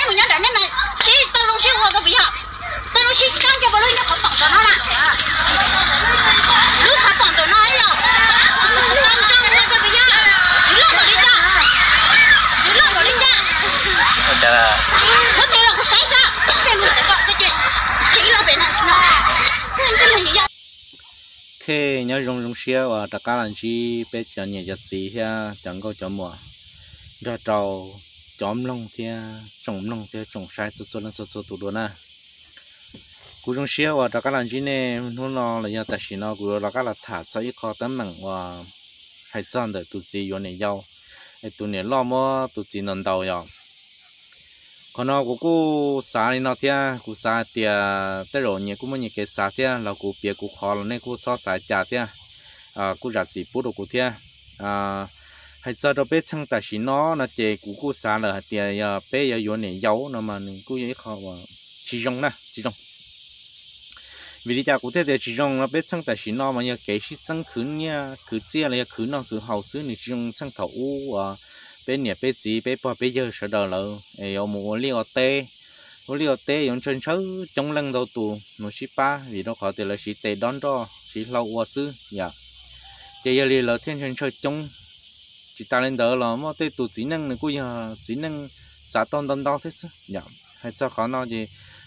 mấy mình nhớ đại nên này chỉ tao luôn xíu qua cái tao luôn xíu căng cho bao lâu nó không bằng tao nó nè lúc thằng bằng tao nó ấy rồi. Căng căng qua cái lúc rồi đi ra lúc rồi đi ra là có là có sáng sao? Cái mình phải gọi cái chuyện chỉ là bên này nó khi nhớ rong rong xia và tất cả là chỉ biết cho nhà giật gì ha chẳng có cho mùa. Ra trâu chóm lòng thì trồng lòng thì trồng sai cho cho nó cho cho tụ đồ na cú rong xia và các cả là chỉ nè, nó nó là nhà tài xí nó cú là các là thả cho ít khó tấm mạng và hay chọn được tụ gì vô này giàu tụ này lo mơ tụ gì nón đầu giàu còn nó cú cú xả đi nó thia, cú xả tiề tới rồi nhỉ cú mới nhỉ cái xả thia, là cú bia cú khó là nên cú xóa xả chả thia. À cú giặt gì bút được cú thia. À hay cho đâu biết chăng ta chỉ nó là chế cú cú xa là tiền giờ bé giờ vô này yếu nó mà cú yếu khó và chỉ dùng nè chỉ dùng vì đi cha cụ thể thì chỉ dùng nó biết chăng ta chỉ nó mà giờ cái sĩ chăng khứ nha, khứ chia là khứ nó, khứ hậu xứ này. Chỉ dùng chăng thầu u à bé nhà bé gì bé bỏ bé giờ sợ đời lợ. Ấy ở một liều tê một liều tê dùng chân sớ trong lưng đầu tù. Nó xí ba, vì nó khó thì là chỉ tê đón đó chỉ lâu qua xứ dạ. Chỉ giờ liều thiên chân sớ trong chỉ ta lên đỡ là mà tê tu chỉ năng này cũng giờ chỉ năng xả tôn tôn đau thế chứ? Nhở hay cho khó nó gì?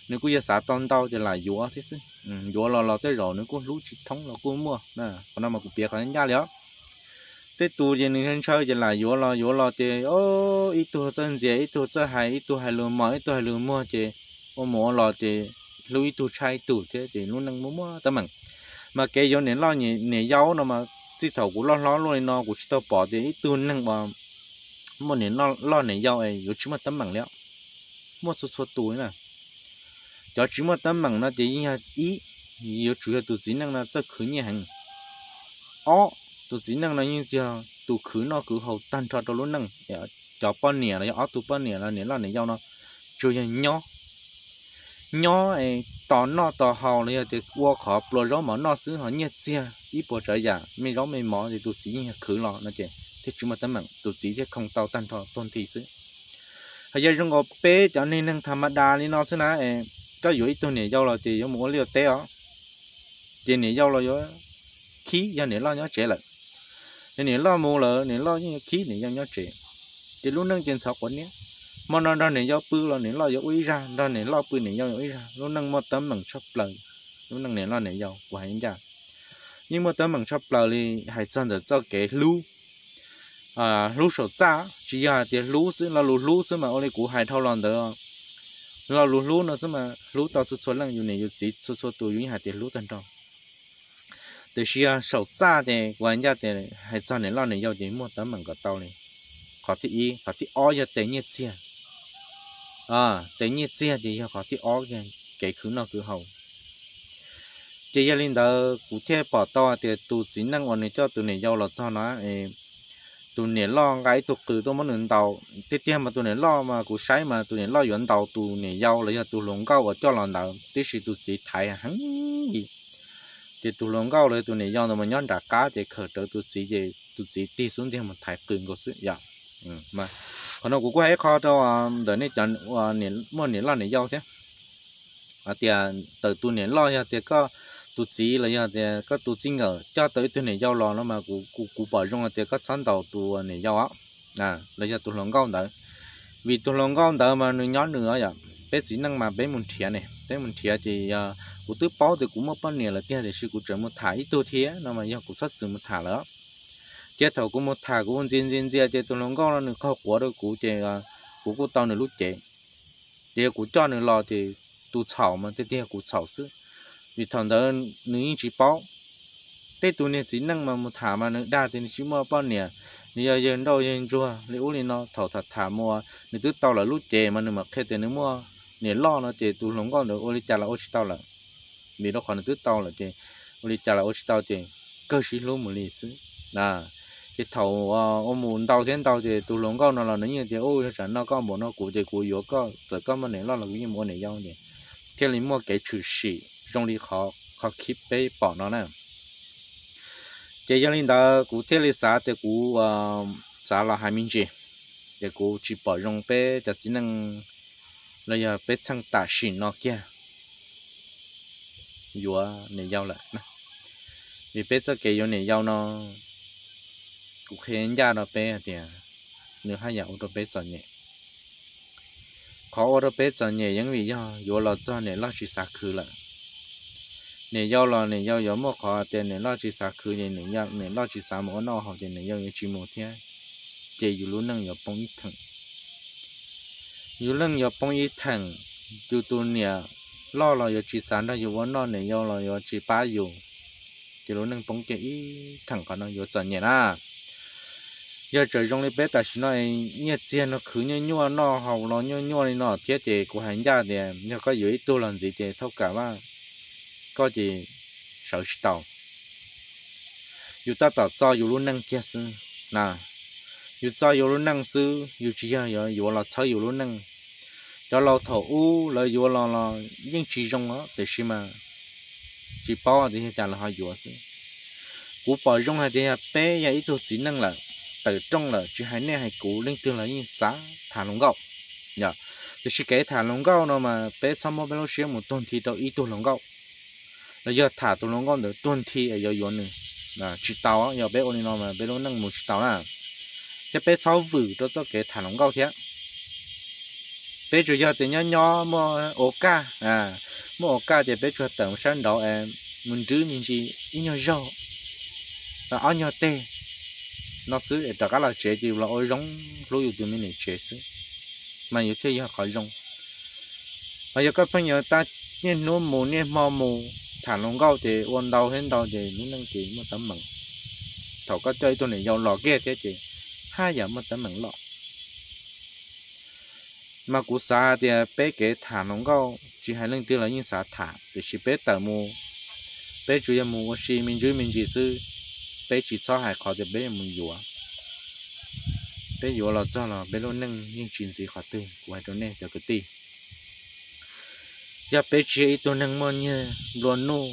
Nếu cũng giờ xả tôn đau thì là dúa thế chứ. Ừ, dúa là là tới rồi nếu cũng lũ chỉ thống là cũng mua nè còn nào mà cũng biết khỏi nhà liệu. Tới tu gì nên chơi thì là yếu là yếu là thì ô ít tu chân gì? Ít tu chân hay ít tu hay lừa mua ít tu hay lừa mua thì ô mua là thì lũ ít tu chơi tu thế thì luôn năng mua mua tao mừng. Mà cái vô này lo nhỉ nhỉ dấu nó mà chỉ thầu của lo lo luôn nó của chỉ tao bỏ thì ít tuần năng mà. Một nền lo lo nền giàu ấy vô chỉ mà tấm bằng liệu một số số tuổi nè. Cho chỉ mà tấm bằng nó thì ý yếu chủ yếu tu chỉ năng là rất khứ nhỉ hàng. Ó tụ chỉ năng là như giờ à? tụ khứ nó cứ hầu tan cho tụ luôn năng. Dạ, cho bao nhiêu là ó tụ bao nhiêu là nếu lo nếu giàu nó. Chủ yếu nhỏ nhỏ ấy, tỏ nó, tỏ hầu này thì qua khó blo rõ mà nó xứ họ nhẹ chia ít bộ trở giả mi rõ mi mỏ thì tụ chỉ như lọ nó chứ thế chúng mà tấm mạng tụ chỉ không tàu tan thọ, tôn thị xứ hay giờ trong ngõ bé cho nên năng tham đa đi nó xứ ná có yếu tụ này nhau là thì có một liều té ó thì này nhau là yếu khí giờ này lo nhớ trẻ lại nên lo mua lợ nếu lo như khí này nhau nhau trẻ thì lúc nâng trên sáu quấn nhé mà nó đó này bự là nếu lo giao uy ra đó nếu lo bự này giao uy ra lúc nâng một tấm bằng chắp lời lúc nâng nếu lo này giao của hai nhà nhưng mà tới mình sắp là thì hãy chân được cho cái lú à lú sổ cha chỉ là thì lú xứ là lú lú xứ mà ở đây cũng hãy thao lòng được. Là lú lú nó xứ mà lú tao số số lần như này như chỉ số số tuổi như hãy thì lú tận trong từ khi à, sổ cha thì quan gia thì hãy chân này lo này giao đến một tấm mình có tao này. Có thứ nhất, có thứ hai là tiền nhiệt chia. À tiền nhiệt chia thì có thì o cái cái thứ nào cứ hậu chỉ gia linh đó cụ thể bỏ to thì tu chính năng của cho tụ này giàu là cho nó tu này lo cái tu cử tu muốn nền tàu. Tiếp theo mà tu này lo mà cụ sai mà tu này lo dẫn đầu tu này giàu là tụ lồng cao và cho lòng đầu tí sự tu chỉ thấy hẳn gì? Thì tụ lồng cao là tụ này giàu là mà nhon đã cá thì khởi đầu tụ chỉ thì tu chỉ tí xuống thì mà thay cường của sự giàu ừ, mà còn nó cũng có hay khó cho đợt à, này chọn à, niệm mua niệm lo niệm giàu thế. À thì từ tu niệm lo thì có tụ chỉ là ya thì các tụ chính ở cho tới tụ này giao lo nó mà cụ cụ cụ bảo trong thì các sản đầu tụ này giao á. À là ya tụ lòng cao đó vì tụ lòng cao đó mà nó nhỏ nữa vậy bé chỉ năng mà bé muốn thiệt này. Bé muốn thiệt thì à, cụ tư bao thì cũng mất bao nhiêu là tiền để sư cụ trở một thả ít tôi thiệt nó mà do cụ xuất sử một thả nữa chế thầu cũng một thả cũng riêng riêng riêng thì tụ lòng cao nó được khâu quá được cụ chế à, cụ cụ tao được lúc chế thì cụ cho được lò thì tụ chảo mà, thì thì cụ chảo sư vì thằng đó nữ chỉ bao thế tụ này chỉ năng mà một thả mà nữ đa thì chỉ mua bao nè nếu giờ giờ đâu giờ chua liệu lên nó thầu thật thả mua. Nếu cứ tao là lúc chè mà nếu mà khi thì nó mua. Nếu lo nó chè tu lồng con được ô li chả là ô chỉ tao là. Vì nó còn cứ tao là chè ô li chả là ô chỉ tao chè. Cơ sĩ luôn một lì chứ là cái thầu ờ, ôm muốn tao thiên tao chè tu lồng con nó là nó như thế ô chẳng nó con bộ nó cụ chè cụ yếu có rồi con mà ni lo là cái mua ni giao nè, cái li mua cái chữ sĩ trong li khó khó keep bê bỏ nó nè chế gia đình đó cụ thể là sao thì cụ sao là hai minh chế để cụ chỉ bỏ dùng bé để chỉ năng là giờ bé sang tả xin nó kia dùa này giao lại nè vì bé cho cái yếu này giao nó cũng khiến ra nó bé thì nếu hai dạo đó bé cho nhẹ khó đó bé cho nhẹ những vì do yếu là cho này lo chỉ xa khứ lại này giao là này giao yếu một khó tiền này lo chỉ sa khứ này này giao này lo chỉ sa một nọ học tiền này giao chỉ một thiên chỉ yếu luôn năng yếu bông ít thằng yếu năng yếu bông ít thằng tu tu nè lo là yếu chỉ sa đó yếu vốn nọ này yếu là yếu chỉ ba yếu chỉ lúc năng bông cái thằng còn nó yếu chọn nhẹ na giờ trời trong này bé ta xin nói nhẹ tiền nó cứ nhẹ nhua nó học nó nhua nhua này nó thiết thì của hành gia thì nhớ có yếu ít tu làm gì thì thâu cả mà có gì sợ tàu. Dù ta tạo cho dù luôn năng kia sư nà, dù cho dù luôn năng sư dù chỉ là dù là cho dù luôn năng. Cho lâu thổ u là dù là là những chỉ trong đó để xem mà. Chỉ bao thì chả là họ dù sư cú bỏ trong hai thì bé ya ít tu chỉ năng là từ trong là chỉ hai nè hai cú lên tương là như xã thả lồng gạo. Nhở thì chỉ cái thả lồng gạo nó mà bé xong một bé lúc xíu một tuần thì đâu ít tu lồng gạo là giờ thả tu nó ngon được tuần thì ở giờ yến nữa là chỉ tàu á giờ bé ôn nó mà bé nó nâng một chỉ tàu là cái bé sáu vử đó cho cái thả nóng cao thế bé chủ giờ thì nhỏ nhỏ mà ổ ca à mà ổ ca thì bé chủ tận sáng đó em mình chứ mình chỉ ít nhỏ rau và ăn nhỏ tê nó xứ để tất cả là chế thì là ôi rong lối từ mình để chế xứ mà như thế giờ khỏi rong mà giờ các bạn nhớ ta nên nó mù nên mò mù thả lông gấu thì ôn đầu hết đầu thì nó năng chỉ một tấm mừng thầu có chơi tôi này giàu lò kia thế chị. Hai giờ một tấm mừng lọ. Mà cú xa thì bé cái thả lông gấu chỉ hai lần tiêu là những xã thả, thì chỉ bé tờ mù. Bé chủ yếu mù xì mình chủ mình chỉ chứ bé chỉ cho hai khó thì bé mình dùa. Bé dùa là cho là bé luôn nâng những chuyện gì khó tư của hai đứa này cho cái tì giờ bé chỉ ít tôi nâng mòn như luôn nô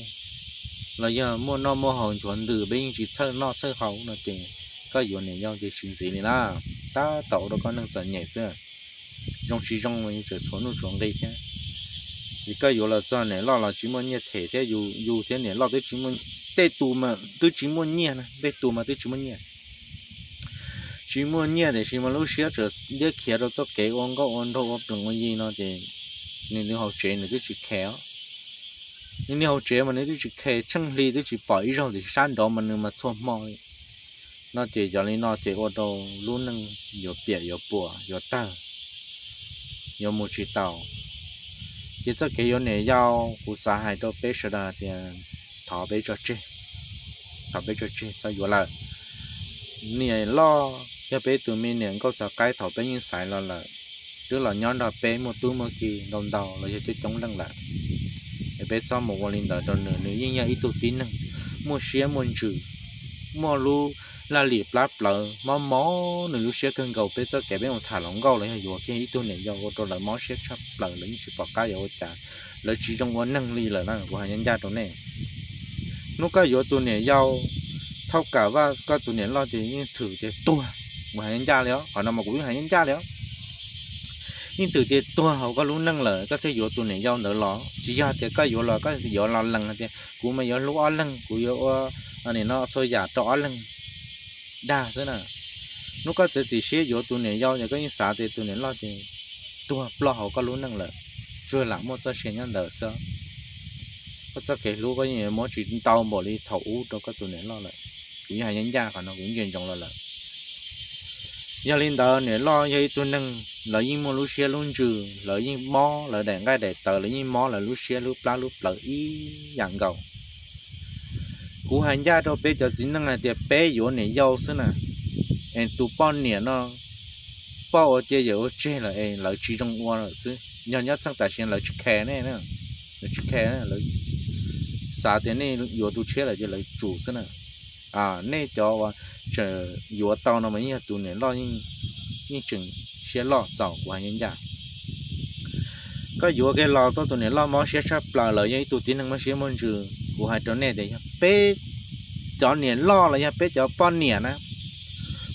là giờ mua nó mua hòn chuẩn từ bên chỉ sơ nó sơ hậu nó tiền có dùa này nhau chỉ chuyện gì này là? Ta tàu đó có nâng dẫn nhảy xưa. Trong chỉ trong mình chỉ xuống nó xuống đây thế. Thì có dùa là cho này lo là chỉ mua như thể thế, dù dù thế này lo tới chỉ mua tê tù mà tôi chỉ muốn nhẹ này tê tù mà tôi chỉ muốn nhẹ. Chỉ muốn nhẹ thì chỉ mà lúc xưa trở để kia đó cho cái ông có ông đâu ông đừng có gì nó thì nên nếu học chế nữa cứ chỉ khéo. Nên nếu học chế mà nếu tôi chỉ khéo, chân lý tôi chỉ bỏ ý rồi thì sáng đó mà nếu mà xô mỏi nó chỉ cho nên nó chỉ ô tô luôn nâng có bịa có bùa có tờ có một chỉ tàu. Chỉ cho cái yếu này giao của xã hải đó bé sợ thì à, thọ bé cho chơi thọ bé cho chơi sao vừa là nè lo cho bé tụi mình nè, có sao cái thọ bé như sai lo là tức là nhón đó bé một túi một kỳ đồng đầu là cho chống lăng lại bé sau một quan linh đời đó nữa nữa nhưng ít tụ tin năng mua xe mua chữ mua lu là liệp láp lợ mò mò nữa lu xe cần cầu bé cho kẻ bé một thả lỏng gạo lấy rồi cái ít tụ này do tôi là mò xe chắp lợ lấy chỉ bỏ cái rồi trả. Lấy chỉ trong quán năng ly là năng của hai nhân gia đó này nó cái yếu tụ này do thao cả và các tụ này lo thì thử thì tua. Mà hai nhân gia léo còn nào mà cũng hai nhân gia léo nhưng từ thì tua họ có lũ năng lợi có thể yếu tụi này giao nữa lọ chỉ ra thì có yếu là có yếu là lần thì cũng mà yếu lũ ó lần cũng yếu này nó thôi giả trọ lần đa thế nào nó có thể chỉ xế yếu tụi này giao thì có những xã thì tụi này lo thì tua lo họ có lũ năng lợi chưa làm một cho xe nhân đỡ sợ. Có cho cái lũ có những mỗi chuyện tàu bỏ đi thầu cho các tụi này lo lại cũng như hai nhân gia còn nó cũng dành trong lo lại nhà linh đó nè lo dây tu nâng lợi những món lúc xe luôn trừ lợi những mò lợi đèn ngay để tờ lợi những mò là lúc xe lúc pla lúc lợi y dạng gầu. Cú hành gia đâu bây giờ chính năng là để bé yếu nè giàu xí nè. Em tu bao nè nó bao ở đây giờ chơi là em lợi chỉ trong qua rồi xí nhớ nhớ trong tài sản lợi chỉ khe này nè lợi chỉ khe này lợi xã tiền này yếu tu chơi là chỉ lợi chủ xí nè. À nè cho chờ yếu tàu nó mới như tụ nền lo như như chừng xe lo giàu quá nhân giả có yếu cái lo to tụ nền lo món xe sắp là lợi như tụ tiền năng mới xe môn trừ của hai chỗ này để bé cho nền lo là nha bé cho bon nền nè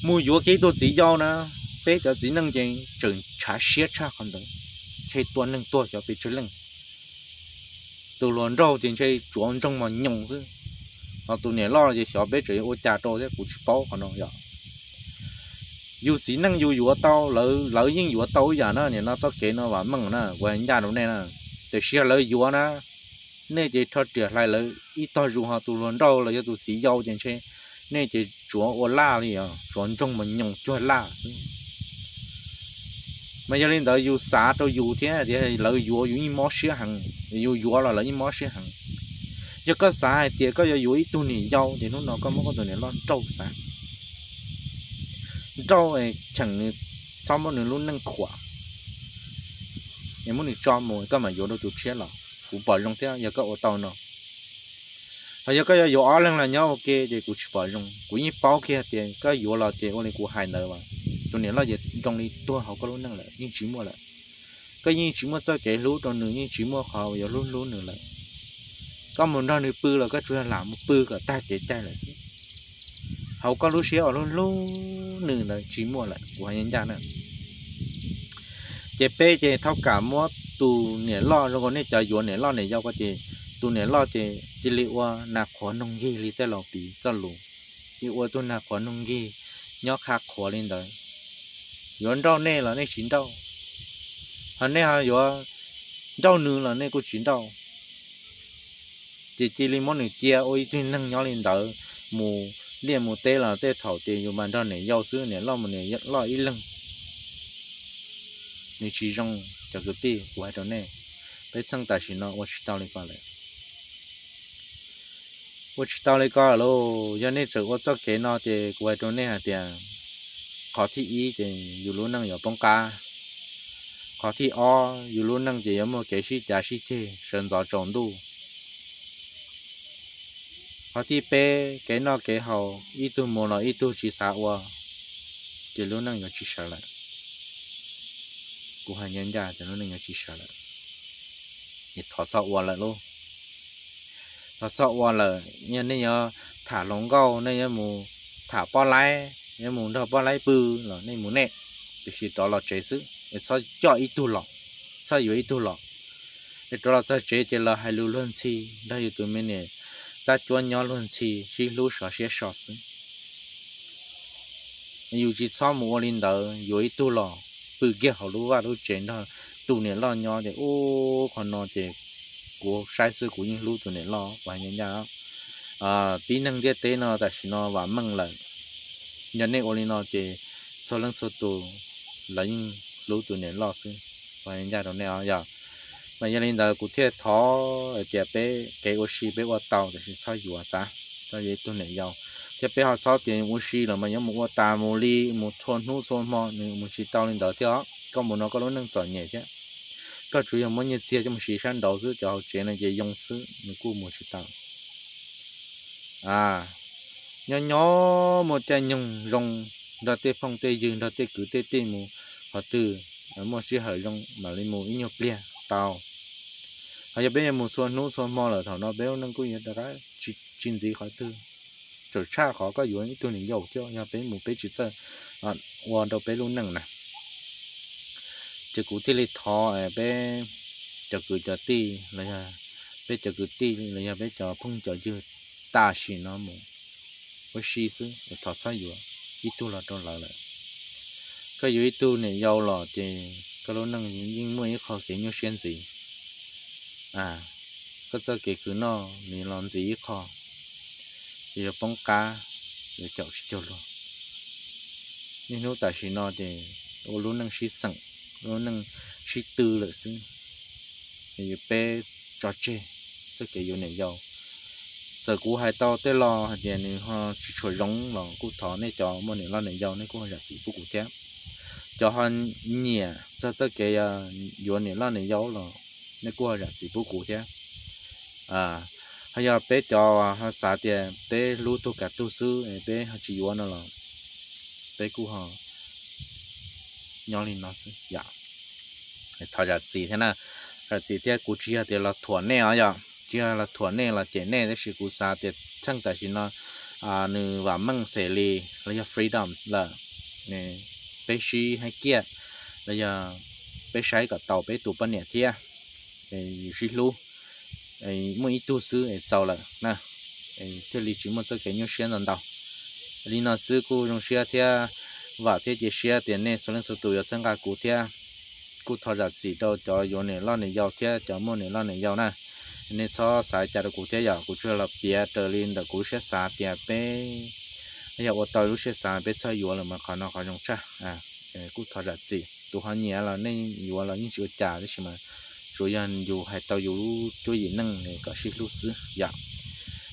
mua yếu cái tụ chỉ do nè bé cho chỉ năng chừng chừng trả xe trả không được chơi tuần năng tua cho bị chơi lưng từ luôn rau thì chơi chuẩn trong mà nhộng chứ họ tụi này lo gì? Sợ bé chơi ô cha trâu thế, cũng chỉ bao còn nó giờ dạ. dù chỉ năng dù dù tao, lỡ lỡ những dù tao giờ nó thì nó tao kể nó vào mừng nó quen nhà đâu nè để xia lỡ dù nó. Nên chỉ cho tiền lại lỡ ít tao dù họ tụi luôn đâu là cho tụi chỉ giàu trên chơi nên chỉ chúa ô la đi à? Chuẩn trong mình nhung chúa la mà giờ lên tới dù xã tao dù thế thì lỡ dù dù như mỏ xia hàng dù dù là lỡ như mỏ xia hàng giờ có xã thì có giờ dối tu nỉ dâu thì nó nó có mỗi cái tụi này lo trâu xã trâu ấy chẳng sau một nửa luôn nâng khỏa em muốn đi cho mồi có mà dối đâu tụi chết là cũng bỏ trong thế giờ có ô tàu nó hay giờ có giờ dối lên là nhau ok thì cũng chỉ bỏ trong cũng như bao kia thì có dối là thì ông cũng hay nữa mà tụi này lo giờ trong đi tua học có luôn nâng lại nhưng chỉ mua lại cái như chỉ mua cho cái lúa trong nữa nhưng chỉ mua họ giờ luôn luôn nữa lại. Có một đôi nữa bự là có chuyện làm một bự cả ta chế trai là gì họ có lúa xíu luôn luôn nữa là chỉ mua lại của nhân gia nữa chế bê chế thao cả mua tù nè lo rồi còn nè chờ yuan nè lo nè giao có chế tù nè lo chế chế liệu qua nạp khó nông gì li tới lò bì cho lù liệu qua tu nạp khó nông gì nhóc khác khó lên đấy yuan rau nè là nè chín rau hắn nè ha yuan rau nương là nè có chín rau chỉ chỉ li món này chia ôi tuy nâng nhỏ lên đỡ. Mù, liền mù tê là tê thầu tiền dù bàn đòn này giao sư này lo một này nhất lo ít lưng. Nếu chỉ rong cho cái tê của hai này tới sang ta chỉ nó 我知道了过来我知道了过来喽要你走我做给 nó thì của hai đòn này hả tiền khó thi ý thì dù luôn năng hiểu bông cá. Khó thi o, dù luôn năng thì có một cái gì giá trị thì sơn gió trồng đủ họ thì bé cái nó cái hậu ít tu mồ nó ít tu chỉ sợ quá chỉ lúc năng chỉ sợ lại cũng hay nhân ra chỉ lúc năng chỉ sợ lại thì thọ sợ quá lại luôn thọ sợ quá lại như nên nhớ thả lồng gâu nên nhớ mù thả bao lái nhớ mù thả bao lái bự là nên mù nè thì chỉ đó là chế sự để cho cho ít tu lọ cho yếu ít tu lọ để đó là cho chế chế là hai lưu luân chi đây tụi mình này ta cho nhỏ luôn chi chỉ lú sợ sẽ sợ sự dù chỉ sau mua lên đầu dù ít tu lò bự kia họ lú vào lú chuyện đó tu nè lo nhỏ thì ô còn nó thì của sai sự của những lú tu nè lo và nhân gia à tí năng kia tế nó tại nó và măng lần nhân này ôn nó thì cho lần số tu là những lú tu nè lo sự và nhân gia đó nè à mà gia đình đó cụ thể thó chế bé, cái oxy bé qua tàu thì sao dùa ta cho vậy tôi này giàu chế bé họ sao tiền oxy là mà nhớ một qua tà một ly, một thôn nút thôn mò nên một chỉ tàu lên đó thì theo có một nó có lúc nâng giỏi nhẹ chứ. Có chủ yếu mỗi nhà chia cho một sĩ sản đầu tư cho chế này chỉ dùng sư mình cũng một chỉ tàu. À nhỏ nhỏ một trái nhung rong đó tê phong tê dương đó tê cứ tê tê mù, họ từ ở một sĩ hở rong mà lên mù ít nhiều lia tao. Họ giờ bây giờ một số nút số mò là thằng nó béo nâng cũng như cái chín gì khỏi tư. Chỗ cha khó có yếu tôi này dầu cho nhà bên một bên chỉ sợ. À hoàn đầu bé luôn nâng nè. Chỉ cụ thì lấy thọ à bé chỉ cụ cho ti là nhà bé chỉ cụ ti là nhà bé cho phong cho chưa ta xí nó mù. Có xí sư để thọ sao yếu ít tu là trong lại lại cái yếu ít tu này, dầu là thì cái cái gì à mình làm gì giờ cá cho luôn nhưng thì ô xí xí tư bé cho cho cái giờ cú hai tao tê lo thì này họ chỉ chuẩn giống là cú thỏ này cho mà này lo này giàu này cú hay là gì cú thế cho họ nhẹ cho cho cái yếu này lo này yếu rồi nó qua là chỉ bố cụ thế à hay là bé cho họ xả tiền bé lú tu cả tu sư bé họ chỉ uống nó là bé cụ họ nhỏ lên nó sư dạ thà là gì thế nào là gì thế cụ chỉ là là thuần nè à dạ chỉ là thuần nè là tiền nè đấy sự cụ xả tiền chẳng tại chỉ nó à nữ và măng xẻ lì là freedom là nè bé xí hay kia. Bây giờ bé sái cả tàu bé tụ bên nhẹ thia. Ấy xí lu ấy mỗi tu sư ấy giàu là, nè ấy thế lý chỉ một số cái nhau xuyên lần đầu lý nó sư cô trong xuyên thia và thế dạ chỉ xuyên tiền này số lượng số tụ ở sân cả cụ thia. Cụ thọ ra chỉ đâu cho yếu này lo này giàu thia, cho mua này lo này giàu nè. Nên cho xài trả được cụ thia giàu cụ chưa là bia tờ linh được cụ sẽ xả tiền bé bây giờ tôi tôi lúc sẽ sáng bé cho yếu là mà khó nó khó trong cha à cú thọ ra gì tụ họ nhẹ là nên yếu là những chuyện trả đấy mà rồi nhân dù hay tàu dù chú gì năng này có sự lưu sư dạ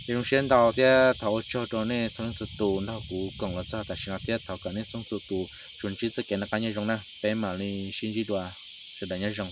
thì lúc xuyên tàu thì thầu cho cho nên trong sự tù nó cũng còn là sao tại sao thì thầu cả nên trong sự tù chuẩn chỉ tất cả nó cá nhân trong nè bé mà lên xin chỉ đoà sẽ đánh nhau trong